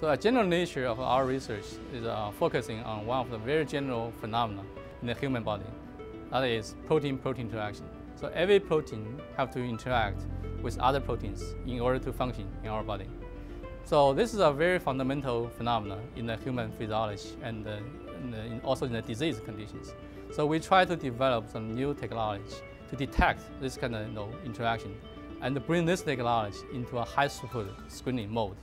So a general nature of our research is uh, focusing on one of the very general phenomena in the human body. That is protein-protein interaction. So every protein have to interact with other proteins in order to function in our body. So this is a very fundamental phenomenon in the human physiology and uh, in the, uh, in also in the disease conditions. So we try to develop some new technology to detect this kind of you know, interaction and bring this technology into a high throughput screening mode.